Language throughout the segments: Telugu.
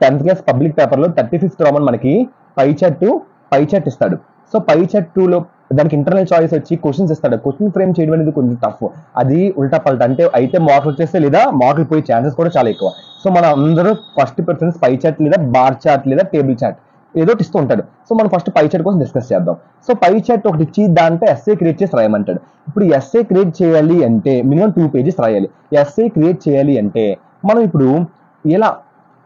టెన్త్ క్లాస్ పబ్లిక్ పేపర్లో థర్టీ ఫిఫ్త్ రోమన్ మనకి పై చార్ట్ పై చార్ట్ ఇస్తాడు. సో పై చార్ట్ దానికి ఇంటర్నల్ చాయిస్ వచ్చి క్వశ్చన్స్ ఇస్తాడు. క్వశ్చన్ ఫ్రేమ్ చేయడం అనేది కొంచెం టఫ్ అది ఉల్టా పల్టా. అంటే అయితే మార్కులు వచ్చేస్తే లేదా మార్కులు పోయే ఛాన్సెస్ కూడా చాలా ఎక్కువ. సో మన అందరూ ఫస్ట్ ప్రిఫరెన్స్ పై చార్ట్ లేదా బార్ చార్ట్ లేదా టేబుల్ చార్ట్ ఏదో ఒకటి ఇస్తూ ఉంటాడు. సో మనం ఫస్ట్ పై చార్ట్ కోసం డిస్కస్ చేద్దాం. సో పై చార్ట్ ఒకటి ఇచ్చి దాంట్లో ఎస్ఏ క్రియేట్ చేసి రాయమంటాడు. ఇప్పుడు ఎస్ఏ క్రియేట్ చేయాలి అంటే మినిమం టూ పేజెస్ రాయాలి. ఎస్ఏ క్రియేట్ చేయాలి అంటే మనం ఇప్పుడు ఇలా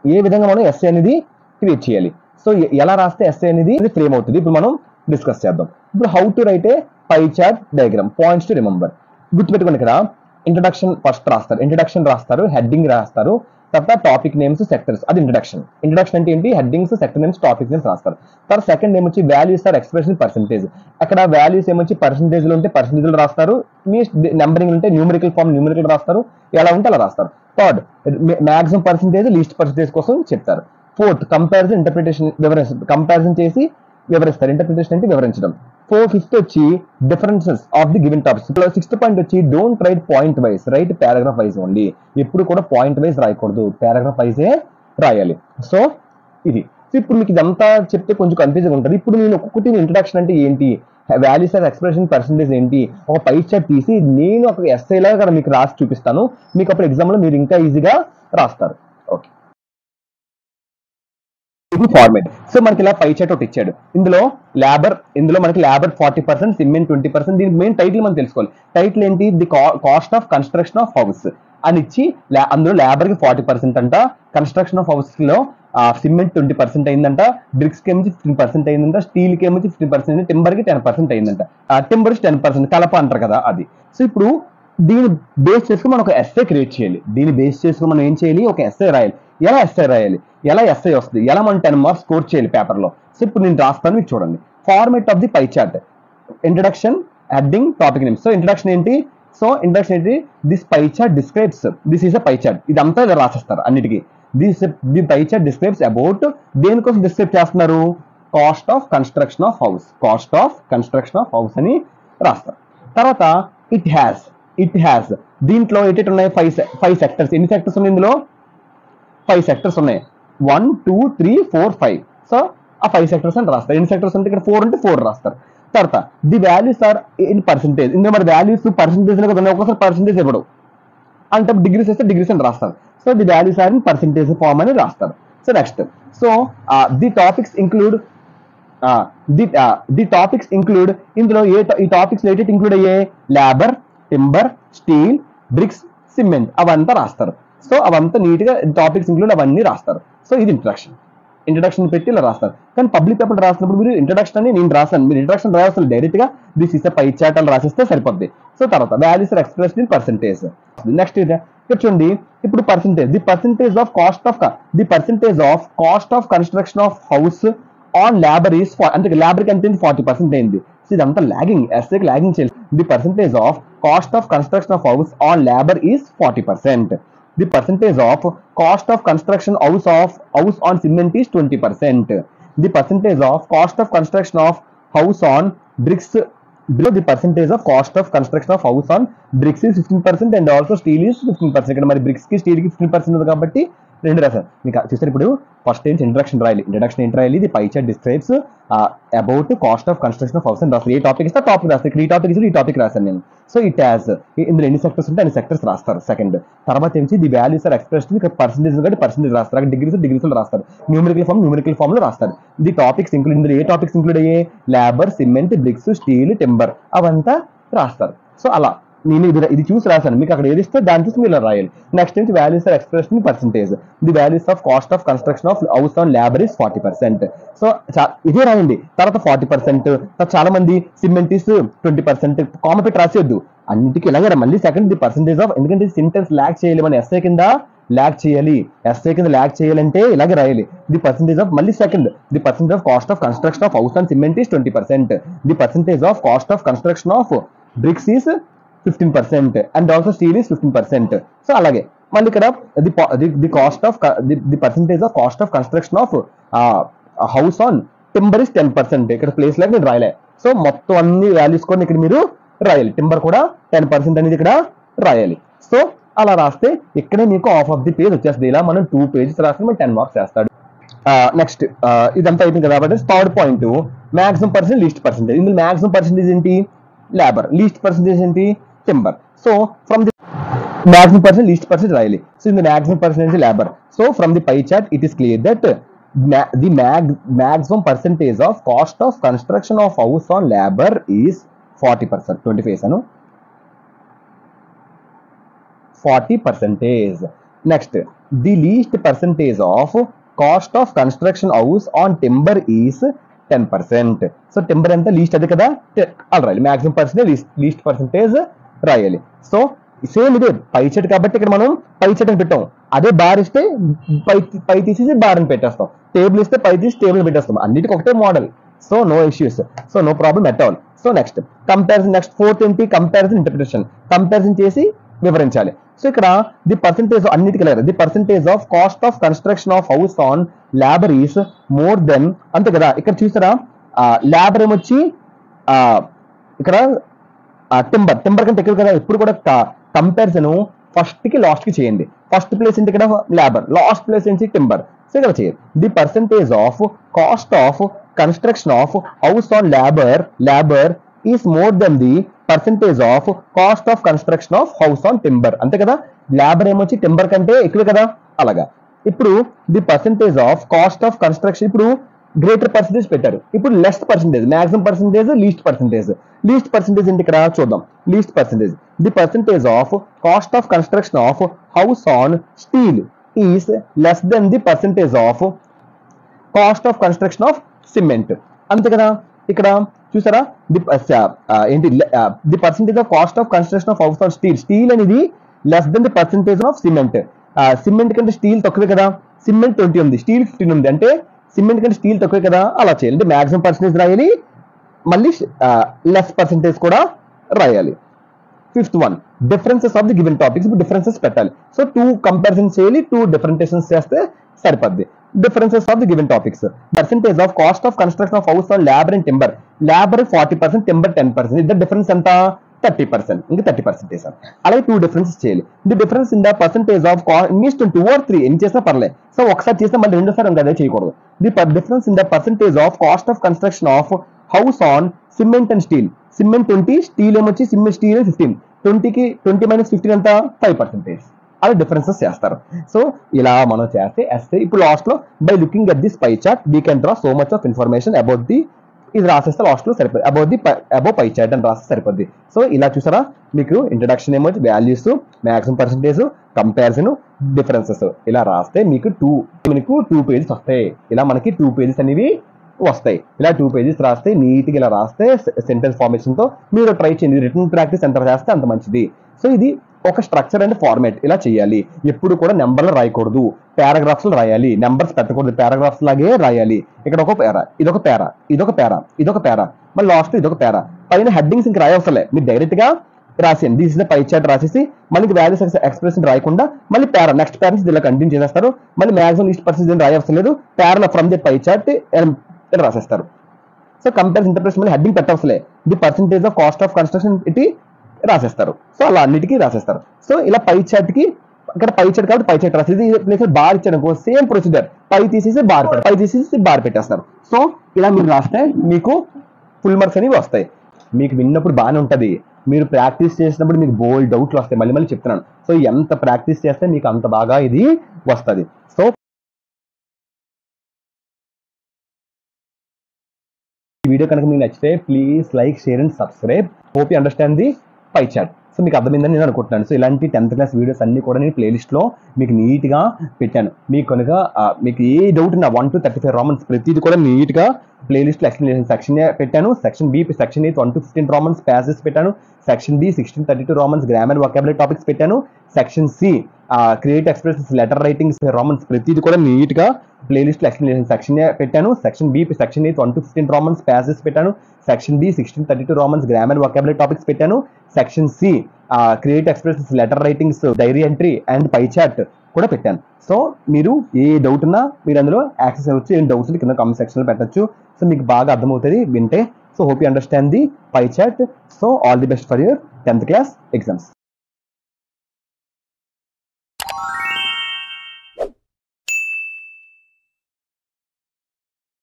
ఏ విధంగా మనం ఎస్ఏ అనేది క్రియేట్ చేయాలి? సో ఎలా రాస్తే ఎస్ఏ అనేది ఫ్రేమ్ అవుతుంది? ఇప్పుడు మనం డిస్కస్ చేద్దాం. ఇప్పుడు how to write a pie chart diagram points to remember గుర్తుపెట్టుకోండి ఇక్కడ. ఇంట్రడక్షన్ ఫస్ట్ రాస్తారు. ఇంట్రడక్షన్ రాస్తారు హెడ్డింగ్ రాస్తారు. తర్వాత టాపిక్ నేమ్స్ సెక్టర్స్ అది ఇంట్రడక్షన్ ఇంట్రడక్షన్ అంటే ఏంటి? Headings sector names topic names రాస్తారు. తర్వాత సెకండ్ నేమ్ వచ్చి వాల్యూస్ ఆర్ ఎక్స్ప్రెషన్ పర్సెంటేజ్ అక్కడ వాల్యూస్ ఏమొచ్చి పర్సెంటేజ్లో ఉంటే పర్సెంటేజ్లు రాస్తారు. మీ నెంబరింగ్ ఉంటే న్యూమరికల్ ఫామ్ న్యూమరికల్ రాస్తారు. ఎలా ఉంటే అలా రాస్తారు. Third maximum percentage least percentage కోసం చెప్తారు. ఫోర్త్ కంపారిజన్ ఇంటర్ప్రిటేషన్ వివరిస్తారు కంపారిజన్ చేసి వివరిస్తారు. ఇంటర్ప్రిటేషన్ అంటే వివరించడం. ఫోర్ ఫిఫ్త్ వచ్చి differences of the given topics sixth point వచ్చి don't write point wise write paragraph wise only ఎప్పుడు కూడా పాయింట్ వైజ్ రాయకూడదు. పారాగ్రాఫ్ వైజే రాయాలి. సో ఇది. సో ఇప్పుడు మీకు ఇదంతా చెప్తే కొంచెం కన్ఫ్యూజన్ ఉంటుంది. ఇప్పుడు నేను ఒక్కొక్కటి ఇంట్రడక్షన్ అంటే ఏంటి? వాల్యూస్ ఆఫ్ ఎక్స్ప్రెషన్ పర్సంటేజ్ ఏంటి? ఒక పై చార్ట్ తీసి నేను ఒక ఎస్ఐ లాగా మీకు రాసి చూపిస్తాను. మీకు అప్పుడు ఎగ్జామ్లో మీరు ఇంకా ఈజీగా రాస్తారు. ఓకే ఇది ఫార్మేట్ సో మనకి ఇలా పై చార్ట్ ఒకటి ఇచ్చాడు. ఇందులో లేబర్ ఇందులో మనకి labour forty percent cement twenty percent దీని మెయిన్ టైటిల్ మనం తెలుసుకోవాలి. టైటిల్ ఏంటి? The cost of construction of house అని ఇచ్చి అందులో లేబర్కి ఫార్టీ పర్సెంట్ అంట కన్స్ట్రక్షన్ ఆఫ్ హౌస్లో సిమెంట్ ట్వంటీ పర్సెంట్ అయిందంట బ్రిక్స్కి ఏమిచ్చి ఫిఫ్టీన్ పర్సెంట్ అయిందంట స్టీల్కి ఏమిచ్చి ఫిఫ్టీన్ పర్సెంట్ టింబర్కి టెన్ పర్సెంట్ అయిందంట. టింబర్ టెన్ పర్సెంట్ కలప అంటారు కదా అది. సో ఇప్పుడు దీన్ని బేస్ చేసుకుని మనం ఒక ఎస్ఏ క్రియేట్ చేయాలి. దీన్ని బేస్ చేసుకుని మనం ఏం చేయాలి? ఒక ఎస్ఏ రాయాలి. ఎలా ఎస్ఐ రాయాలి? ఎలా ఎస్ఐ వస్తుంది? ఎలా మనం టెన్ మార్క్స్ స్కోర్ చేయాలి పేపర్లో సో ఇప్పుడు నేను రాస్తాను మీకు చూడండి. Format of the pie chart introduction heading topic name so introduction ఏంటి? సో ఇంట్రడక్షన్ ఏంటి? This pie chart describes this is a pie chart ఇదంతా ఇలా రాసేస్తారు అన్నిటికీ. This the pie chart describes about దేనికోసం డిస్క్రైబ్ చేస్తున్నారు? Cost of construction of house cost of construction of house అని రాస్తారు. తర్వాత ఇట్ హ్యాస్ ఇట్ హ్యాస్ దీంట్లో ఎటు ఉన్నాయి? ఫైవ్ ఫైవ్ సెక్టర్స్ ఎన్ని సెక్టర్స్ ఉన్నాయి ఇందులో? ఫైవ్ సెక్టర్స్ ఉన్నాయి. One two three four five so ఆ ఫైవ్ సెక్టర్స్ అని రాస్తారు. ఎన్ని సెక్టర్స్ అంటే ఇక్కడ ఫోర్ అంటే ఫోర్ రాస్తారు. తర్వాత the values are in percentage ఇందులో మరి వాల్యూస్ పర్సంటేజ్ ఒకసారి పర్సెంటేజ్ ఇవ్వడం. అంటే డిగ్రీస్ వస్తే డిగ్రీస్ అని రాస్తారు. So the values are in percentage form అని రాస్తారు. So next so the topics include the the topics include ఇందులో ఏ ఈ టాపిక్స్ రిలేటెడ్ ఇంక్లూడ్ అయ్యే labour timber steel bricks cement అవంతా రాస్తారు. సో అవంతా నీట్గా టాపిక్స్ ఇంక్లూడ్ అవన్నీ రాస్తారు. సో ఇది ఇంట్రడక్షన్ ఇంట్రడక్షన్ పెట్టి ఇలా రాస్తారు. కానీ పబ్లిక్ పేపర్ రాసినప్పుడు మీరు ఇంట్రడక్షన్ అని నేను రాస్తాను మీరు ఇంట్రడక్షన్ రాయాల్సిన డైరెక్ట్గా దిస్ ఇస్ పై చాటలు రాసిస్తే సరిపోద్ది. సో తర్వాత values express in percentage next ఇక్కడ చూడండి. ఇప్పుడు percentage the percentage of cost of the percentage of cost of construction of house on labour is అంటే లేబర్కి ఎంత ఫార్టీ పర్సెంట్ అయింది. సో ఇదంతా లాగింగ్ ఎస్ఏకి లాగింగ్ చేయాలి. The percentage of cost of construction of house on labour is forty percent the percentage of cost of construction house of house on cement is twenty percent the percentage of cost of construction of house on bricks below the percentage of cost of construction of house on bricks is 15% and also steel is 15% ఇక్కడ మరి bricks కి స్టీల్కి ఫిఫ్టీన్ పర్సెంట్ ఉంది కాబట్టి రెండు రాశారు. మీకు చూసారు ఇప్పుడు ఫస్ట్ ఏంటి? ఇంట్రడక్షన్ రాయాలి ఇంట్రడక్షన్ ఏంటి రాయాలి ఇది pie chart describes about cost of construction of house అని రాస్తారు ఏ టాపిక్ ఇస్తే టాపిక్ రాస్తారు. ఇక్కడ ఈ టాపిక్ ఇస్తే ఈ టాపిక్ రాశాను నేను. సో ఇట్ యాజ్ ఇందులో ఎన్ని సెక్టర్స్ ఉంటే అన్ని సెక్టర్స్ రాస్తారు. సెకండ్ తర్వాత ఏంటి ది వాల్యూస్ ఆర్ ఎక్స్ప్రెస్ ఇక్కడ పర్సెంటేజ్ కాబట్టి పర్సెంటేజ్ రాస్తారు. అక్కడ డిగ్రీస్ డిగ్రీస్ రాస్తారు. న్యూమరికల్ ఫామ్ న్యూమరికల్ ఫామ్లో రాస్తారు. ది టాపిక్స్ ఇంక్లూడ్ ఇందులో ఏ టాపిక్స్ ఇంక్లూడ్ అయ్యే labour cement bricks steel timber అవంతా రాస్తారు. సో అలా. నేను ఇది ఇది చూసి రాశాను. మీకు అక్కడ ఏది ఇస్తే దాని చూసి మీరు రాయాలి. నెక్స్ట్ ఏంటి? Values are expression percentage the values of cost of construction of house on labour is forty percent so ఇదే రాయండి. తర్వాత ఫార్టీ పర్సెంట్ చాలా మంది cement is twenty percent comma పెట్టి రాసేయద్దు. అన్నిటికీ ఇలాగే రా. మళ్ళీ సెకండ్ ది పర్సెంటేజ్ ఆఫ్ ఎందుకంటే సింటెన్స్ ల్యాక్ చేయాలి. మన ఎస్ఏ కింద ల్యాక్ చేయాలి. ఎస్ఏ కింద ల్యాక్ చేయాలంటే ఇలాగే రాయాలి. ది పర్సెంటేజ్ ఆఫ్ మళ్ళీ second the percentage of cost of construction of house and cement is twenty percent the percentage of cost of construction of bricks is fifteen percent and also steel is fifteen percent so అలాగే. మళ్ళీ ఇక్కడ the the cost of the percentage of cost of construction of house on timber is ten percent ఇక్కడ ప్లేస్ లాగా నేను రాయలే. సో మొత్తం అన్ని వాల్యూస్ కూడా ఇక్కడ మీరు రాయాలి. టింబర్ కూడా టెన్ పర్సెంట్ అనేది ఇక్కడ రాయాలి. సో అలా రాస్తే ఇక్కడే మీకు ఆఫ్ ఆఫ్ ది పేజ్ వచ్చేస్తుంది. ఇలా మనం టూ పేజెస్ రాస్తే మనం టెన్ మార్క్స్ వేస్తాడు. Uh, నెక్స్ట్ uh, ఇదంతా అయిపోయింది కదా కాబట్టి third point maximum percent least percentage ఇందులో మాక్సిమం పర్సెంటేజ్ ఏంటి? లేబర్ లీస్ట్ పర్సెంటేజ్ ఏంటి? timber. So from the maximum percentage, least percentage Rayleigh. So in the maximum percentage labor. So from the pie chart, it is clear that ma the mag maximum percentage of cost of construction of house on labor is 40 percent, 25 no? 40 percentage. Next, the least percentage of cost of construction house on timber is 10 percent. So timber and the least, all right, maximum percentage, least, least percentage రాయాలి. సో సేమ్ ఇదే. పై చెట్టు కాబట్టి ఇక్కడ మనం పై చెట్ పెట్టాం. అదే బార్ ఇస్తే పై పై తీసేసి బార్ అని పెట్టేస్తాం. టేబుల్ ఇస్తే పై తీసి టేబుల్ పెట్టేస్తాం. అన్నిటికీ ఒకటే model so no issues so no problem at all so next comparison next fourth ఏంటి? కంపారిజన్ ఇంటర్ప్రిటేషన్ కంపారిజన్ చేసి వివరించాలి. సో ఇక్కడ ది పర్సంటేజ్ అన్నిటికీ లేదు. The percentage of cost of construction of house on labour is more than అంతే కదా? ఇక్కడ చూసారా? లేబర్ ఏమొచ్చి? ఇక్కడ టింబర్ టింబర్ కంటే ఎక్కువ కదా ఎప్పుడు కూడా కంపారిజన్ ఫస్ట్కి లాస్ట్కి చేయండి. ఫస్ట్ ప్లేస్ ఏంటి ఇక్కడ? లేబర్ లాస్ట్ ప్లేస్ ఏంటి? టింబర్ సో ఇక్కడ చేయండి. The percentage of cost of construction of house on labour labour is more than the percentage of cost of construction of house on timber అంతే కదా? లేబర్ ఏమొచ్చి? టింబర్ కంటే ఎక్కువ కదా? అలాగా. ఇప్పుడు the percentage of cost of construction ఇప్పుడు గ్రేటర్ పర్సంటేజ్ పెట్టారు. ఇప్పుడు less percentage maximum percentage least percentage least percentage ఏంటి ఇక్కడ? చూద్దాం. Least percentage the percentage of cost of construction of house on steel is less than the percentage of cost of construction of cement అంతే కదా? ఇక్కడ చూసారా? ది ఏంటి? The percentage of cost of construction of house on steel steel అనేది less than the percentage of cement cement కంటే స్టీల్ తక్కువే కదా? సిమెంట్ ట్వంటీ ఉంది. స్టీల్ ఫిఫ్టీన్ ఉంది. అంటే సిమెంట్ కంటే స్టీల్ తక్కువే కదా అలా చేయాలి. అంటే మాక్సిమం పర్సంటేజ్ రాయాలి మళ్ళీ లెస్ పర్సంటేజ్ కూడా రాయాలి. Fifth one differences of the given topics differences పెట్టాలి. సో టూ కంపారిజన్ చేయాలి టూ డిఫరెంటేషన్స్ చేస్తే సరిపోద్ది. Differences of the given topics percentage of cost of construction of house on labour and timber labour forty percent timber ten percent ఇద్దరు డిఫరెన్స్ ఎంత? థర్టీ పర్సెంట్ ఇంకా థర్టీ పర్సెంటేజ్ అలాగే టూ డిఫరెన్సెస్ చేయాలి. The difference in the percentage of means two or three ఎన్ని చేసినా పర్లేదు సో ఒకసారి చేస్తే మళ్ళీ రెండోసారి ఇంకా అదే చేయకూడదు. The difference in the percentage of cost of construction of house on cement and steel cement twenty steel ఏమొచ్చి cement steel fifteen ట్వంటీకి ట్వంటీ మైనస్ ఫిఫ్టీన్ అంతా ఫైవ్ పర్సెంటేజ్ అలా డిఫరెన్సెస్ చేస్తారు. సో ఇలా మనం చేస్తే ఎస్తే ఇప్పుడు లాస్ట్లో by looking at this pie chart we can draw so much of information about the ఇది రాసేస్తే లాస్ట్లో సరిపోద్ది. About the about pie chart అని రాస్తే సరిపోద్ది. సో ఇలా చూసారా? మీకు ఇంట్రడక్షన్ ఏమో values maximum percentage comparison differences ఇలా రాస్తే మీకు టూ మీకు టూ పేజెస్ వస్తాయి. ఇలా మనకి టూ పేజెస్ అనేవి వస్తాయి. ఇలా టూ పేజెస్ రాస్తే నీట్గా ఇలా రాస్తే సెంటెన్స్ ఫార్మేషన్తో మీరు ట్రై చేయండి. రిటర్న్ ప్రాక్టీస్ ఎంత చేస్తే అంత మంచిది. సో ఇది ఒక స్ట్రక్చర్ అండ్ ఫార్మాట్ ఇలా చేయాలి. ఎప్పుడు కూడా నెంబర్లు రాయకూడదు. పారాగ్రాఫ్స్ రాయాలి. నెంబర్స్ పెట్టకూడదు. పారాగ్రాఫ్స్ లాగే రాయాలి. ఇక్కడ ఒక పేరా ఇదొక పేరా ఇదొక పేరా ఇదొక పేరా. మళ్ళీ లాస్ట్ ఇదొక పేరా. పైన హెడ్డింగ్స్ ఇంక రాయవసలే. మీరు డైరెక్ట్గా రాసేయండి. దిస్ ఇస్ పై చాట్ రాసేసి మళ్ళీ వాల్యూస్ ఎక్స్ప్రెషన్ రాయకుండా మళ్ళీ పేరా నెక్స్ట్ పేరెంట్స్ ఇలా కంటిన్యూ చేస్తారు మళ్ళీ మాక్సిమం లిస్ట్ పర్సెంటేజ్ రాయవసరం లేదు. Para from the pie chart రాసేస్తారు. So compare interpretation మళ్ళీ heading పెట్టవసలే. The percentage of cost of construction ఇటీ రాసేస్తారు. సో అలా అన్నిటికీ రాసేస్తారు. సో ఇలా పై చాట్కి ఇక్కడ పై చాట్ కాబట్టి పై చాట్ రాసేది. ప్లేస్ బార్ ఇచ్చాడు సేమ్ ప్రొసీజర్ పై తీసేసి బార్ పెట్ట పై తీసేసి బార్ పెట్టేస్తారు. సో ఇలా మీరు రాస్తే మీకు ఫుల్ మార్క్స్ అనేవి వస్తాయి. మీకు విన్నప్పుడు బాగానే ఉంటుంది. మీరు ప్రాక్టీస్ చేసినప్పుడు మీకు బోల్డ్ డౌట్లు వస్తాయి. మళ్ళీ మళ్ళీ చెప్తున్నాను. సో ఎంత ప్రాక్టీస్ చేస్తే మీకు అంత బాగా ఇది వస్తుంది. సో ఈ వీడియో కనుక మీకు నచ్చితే please like share and subscribe hope you understand the pie chart so మీకు అర్థమైందని నేను అనుకుంటున్నాను. సో ఇలాంటి టెన్త్ క్లాస్ వీడియోస్ అన్ని కూడా నేను ప్లేలిస్ట్లో మీకు నీట్గా పెట్టాను. మీకు కనుక మీకు ఏ డౌట్ నా వన్ టు థర్టీ ఫైవ్ రామన్స్ ప్రతిది కూడా నీట్గా ప్లేలిస్ట్లో ఎక్స్ప్లెనేషన్ సెక్షన్ పెట్టాను. Section B section eighth one to fifteen రామన్స్ passes పెట్టాను. Section B sixteen thirty two రామన్స్ grammar vocabulary topics పెట్టాను. Section C create expressions letter writings రామన్స్ ప్రతిది కూడా నీట్గా ప్లేలిస్ట్ ఎక్స్ప్లెనేషన్ సెక్షన్ పెట్టాను. Section B section A one to fifteen రామన్స్ passes పెట్టాను. Section D sixteen thirty two రామన్స్ grammar vocabulary topics పెట్టాను section C create expressions letter writings diary entry and pie chart కూడా పెట్టాను. సో మీరు ఏ డౌట్ ఉన్నా మీరు అందులో యాక్సెస్ అవ్వచ్చు. ఏం డౌట్స్ కింద కామెంట్ సెక్షన్లో పెట్టచ్చు. సో మీకు బాగా అర్థమవుతుంది వింటే. So hope you understand the pie chart so all the best for your tenth class exams